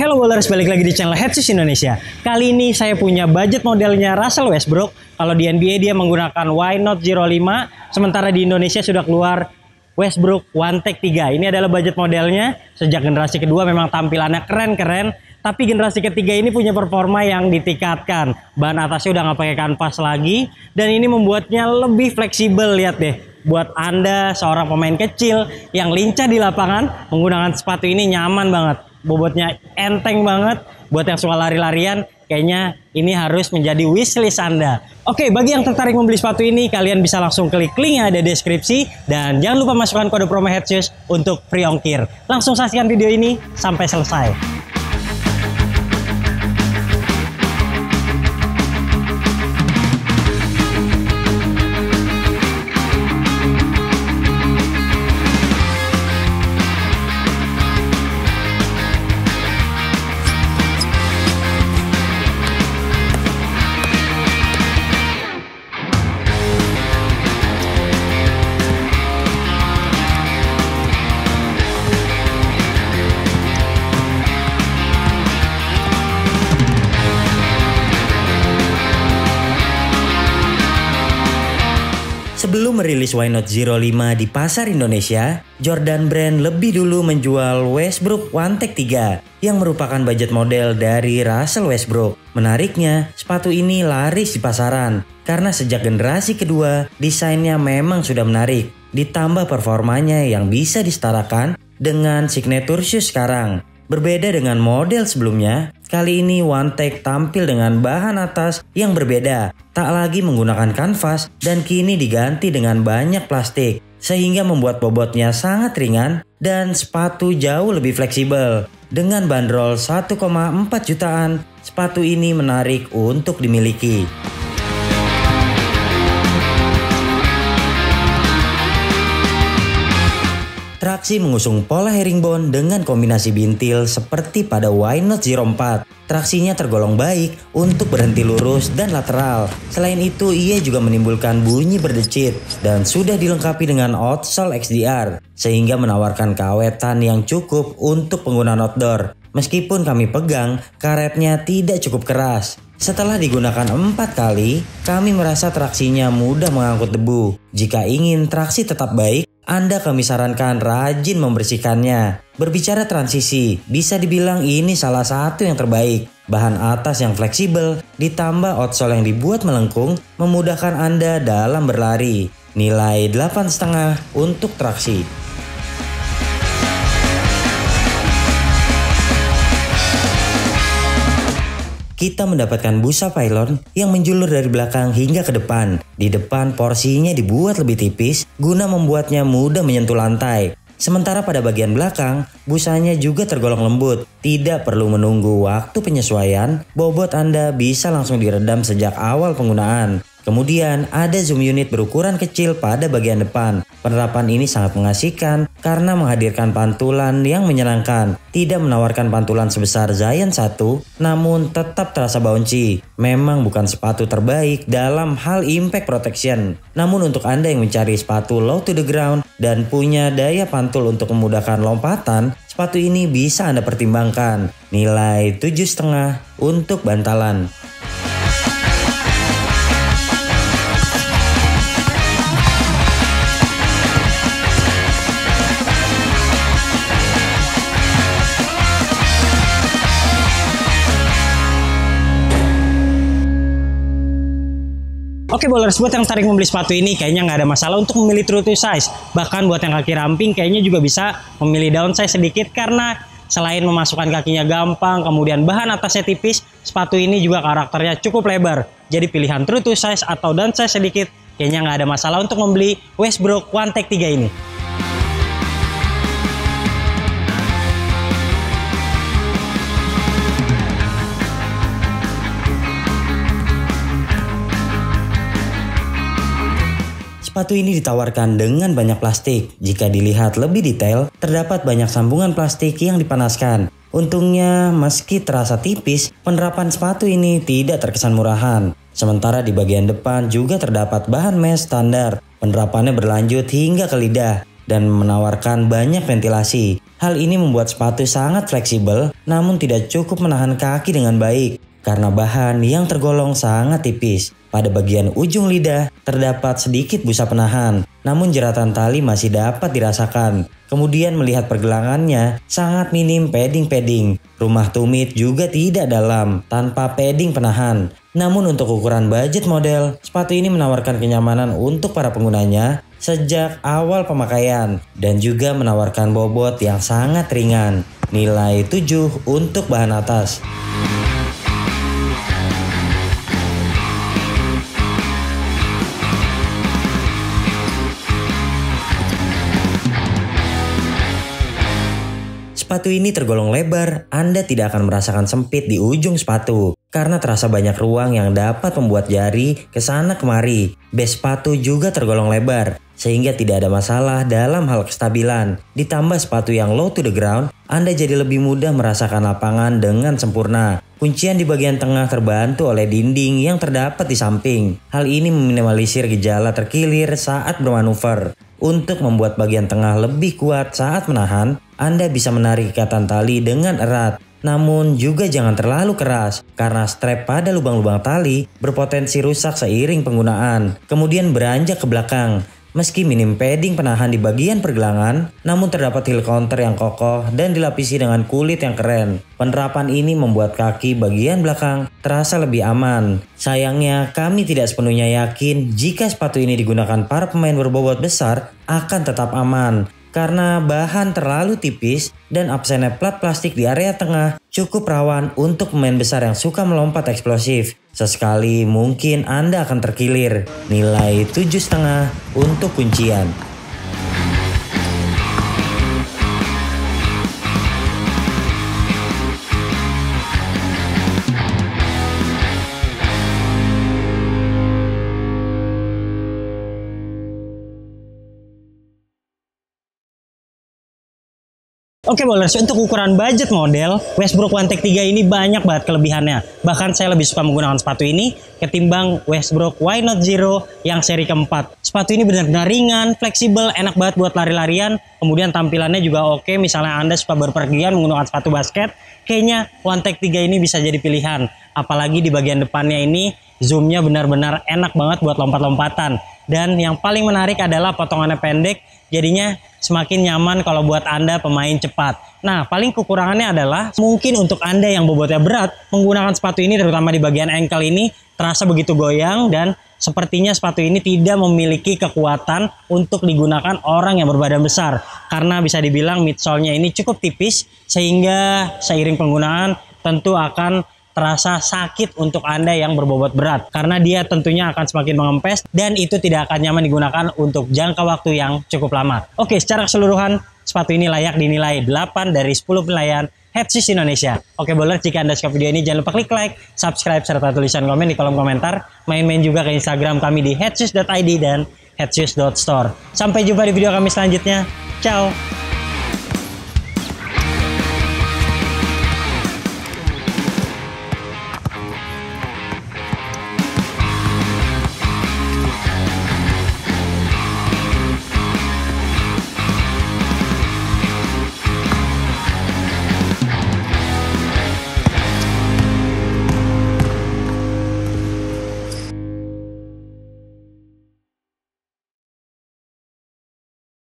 Hello Bowlers, balik lagi di channel Headsus Indonesia. Kali ini saya punya budget modelnya Russell Westbrook. Kalau di NBA dia menggunakan Why Not 05, sementara di Indonesia sudah keluar Westbrook One Tech 3. Ini adalah budget modelnya. Sejak generasi kedua memang tampilannya keren-keren. Tapi generasi ketiga ini punya performa yang ditingkatkan. Bahan atasnya udah nggak pakai kanvas lagi. Dan ini membuatnya lebih fleksibel. Lihat deh. Buat Anda seorang pemain kecil yang lincah di lapangan, menggunakan sepatu ini nyaman banget bobotnya enteng banget buat yang suka lari-larian kayaknya ini harus menjadi wishlist Anda. Oke, bagi yang tertarik membeli sepatu ini, kalian bisa langsung klik link yang ada di deskripsi dan jangan lupa masukkan kode promo Headshus untuk free ongkir. Langsung saksikan video ini sampai selesai. Sebelum merilis Why Not Zero 5 di pasar Indonesia, Jordan Brand lebih dulu menjual Westbrook One Tech 3 yang merupakan budget model dari Russell Westbrook. Menariknya, sepatu ini laris di pasaran karena sejak generasi kedua desainnya memang sudah menarik. Ditambah performanya yang bisa disetarakan dengan signature shoes sekarang. Berbeda dengan model sebelumnya, kali ini One Tech tampil dengan bahan atas yang berbeda, tak lagi menggunakan kanvas dan kini diganti dengan banyak plastik, sehingga membuat bobotnya sangat ringan dan sepatu jauh lebih fleksibel. Dengan bandrol 1,4 jutaan, sepatu ini menarik untuk dimiliki. Traksi mengusung pola herringbone dengan kombinasi bintil seperti pada Why Not 04. Traksinya tergolong baik untuk berhenti lurus dan lateral. Selain itu, ia juga menimbulkan bunyi berdecit dan sudah dilengkapi dengan outsole XDR sehingga menawarkan keawetan yang cukup untuk penggunaan outdoor. Meskipun kami pegang, karetnya tidak cukup keras. Setelah digunakan empat kali, kami merasa traksinya mudah mengangkut debu. Jika ingin traksi tetap baik, anda kami sarankan rajin membersihkannya. Berbicara transisi, bisa dibilang ini salah satu yang terbaik. Bahan atas yang fleksibel, ditambah outsole yang dibuat melengkung, memudahkan Anda dalam berlari. Nilai 8,5 untuk traksi. Kita mendapatkan busa pylon yang menjulur dari belakang hingga ke depan. Di depan porsinya dibuat lebih tipis guna membuatnya mudah menyentuh lantai. Sementara pada bagian belakang, busanya juga tergolong lembut. Tidak perlu menunggu waktu penyesuaian, bobot Anda bisa langsung diredam sejak awal penggunaan. Kemudian ada zoom unit berukuran kecil pada bagian depan. Penerapan ini sangat mengasihkan karena menghadirkan pantulan yang menyenangkan. Tidak menawarkan pantulan sebesar Giant 1, namun tetap terasa bouncy. Memang bukan sepatu terbaik dalam hal impact protection. Namun untuk Anda yang mencari sepatu low to the ground dan punya daya pantul untuk memudahkan lompatan, sepatu ini bisa Anda pertimbangkan. Nilai 7,5 untuk bantalan. Oke bowlers, buat yang tarik membeli sepatu ini kayaknya nggak ada masalah untuk memilih true to size. Bahkan buat yang kaki ramping kayaknya juga bisa memilih down size sedikit karena selain memasukkan kakinya gampang, kemudian bahan atasnya tipis, sepatu ini juga karakternya cukup lebar. Jadi pilihan true to size atau down size sedikit kayaknya nggak ada masalah untuk membeli Westbrook One Tech 3 ini. Sepatu ini ditawarkan dengan banyak plastik. Jika dilihat lebih detail, terdapat banyak sambungan plastik yang dipanaskan. Untungnya, meski terasa tipis, penerapan sepatu ini tidak terkesan murahan. Sementara di bagian depan juga terdapat bahan mesh standar. Penerapannya berlanjut hingga ke lidah dan menawarkan banyak ventilasi. Hal ini membuat sepatu sangat fleksibel namun tidak cukup menahan kaki dengan baik karena bahan yang tergolong sangat tipis. Pada bagian ujung lidah terdapat sedikit busa penahan, namun jeratan tali masih dapat dirasakan. Kemudian melihat pergelangannya sangat minim padding-padding. Rumah tumit juga tidak dalam, tanpa padding penahan. Namun untuk ukuran budget model, sepatu ini menawarkan kenyamanan untuk para penggunanya sejak awal pemakaian dan juga menawarkan bobot yang sangat ringan. Nilai 7 untuk bahan atas. Sepatu ini tergolong lebar, Anda tidak akan merasakan sempit di ujung sepatu karena terasa banyak ruang yang dapat membuat jari ke sana kemari. Base sepatu juga tergolong lebar, sehingga tidak ada masalah dalam hal kestabilan. Ditambah sepatu yang low to the ground, Anda jadi lebih mudah merasakan lapangan dengan sempurna. Kuncian di bagian tengah terbantu oleh dinding yang terdapat di samping. Hal ini meminimalisir gejala terkilir saat bermanuver. Untuk membuat bagian tengah lebih kuat saat menahan, Anda bisa menarik ikatan tali dengan erat. Namun juga jangan terlalu keras karena strap pada lubang-lubang tali berpotensi rusak seiring penggunaan. Kemudian beranjak ke belakang. Meski minim padding penahan di bagian pergelangan, namun terdapat heel counter yang kokoh dan dilapisi dengan kulit yang keren. Penerapan ini membuat kaki bagian belakang terasa lebih aman. Sayangnya, kami tidak sepenuhnya yakin jika sepatu ini digunakan para pemain berbobot besar akan tetap aman karena bahan terlalu tipis dan absennya plat plastik di area tengah cukup rawan untuk pemain besar yang suka melompat eksplosif. Sesekali mungkin Anda akan terkilir. Nilai 7,5 untuk kuncian. Oke bowlers, untuk ukuran budget model, Westbrook One Tech 3 ini banyak banget kelebihannya. Bahkan saya lebih suka menggunakan sepatu ini ketimbang Westbrook Why Not Zero yang seri keempat. Sepatu ini benar-benar ringan, fleksibel, enak banget buat lari-larian. Kemudian tampilannya juga oke, misalnya Anda suka berpergian menggunakan sepatu basket, kayaknya One Tech 3 ini bisa jadi pilihan. Apalagi di bagian depannya ini, zoomnya benar-benar enak banget buat lompat-lompatan. Dan yang paling menarik adalah potongannya pendek, jadinya semakin nyaman kalau buat Anda pemain cepat. Nah, paling kekurangannya adalah mungkin untuk Anda yang bobotnya berat, menggunakan sepatu ini terutama di bagian ankle ini terasa begitu goyang dan sepertinya sepatu ini tidak memiliki kekuatan untuk digunakan orang yang berbadan besar karena bisa dibilang midsole-nya ini cukup tipis sehingga seiring penggunaan tentu akan terasa sakit untuk Anda yang berbobot berat karena dia tentunya akan semakin mengempes dan itu tidak akan nyaman digunakan untuk jangka waktu yang cukup lama. Oke, secara keseluruhan sepatu ini layak dinilai 8 dari 10 penilaian Headsis Indonesia. Oke bowler, jika Anda suka video ini jangan lupa klik like, subscribe, serta tulisan komen di kolom komentar. Main-main juga ke Instagram kami di headsis.id dan headsis.store. Sampai jumpa di video kami selanjutnya. Ciao!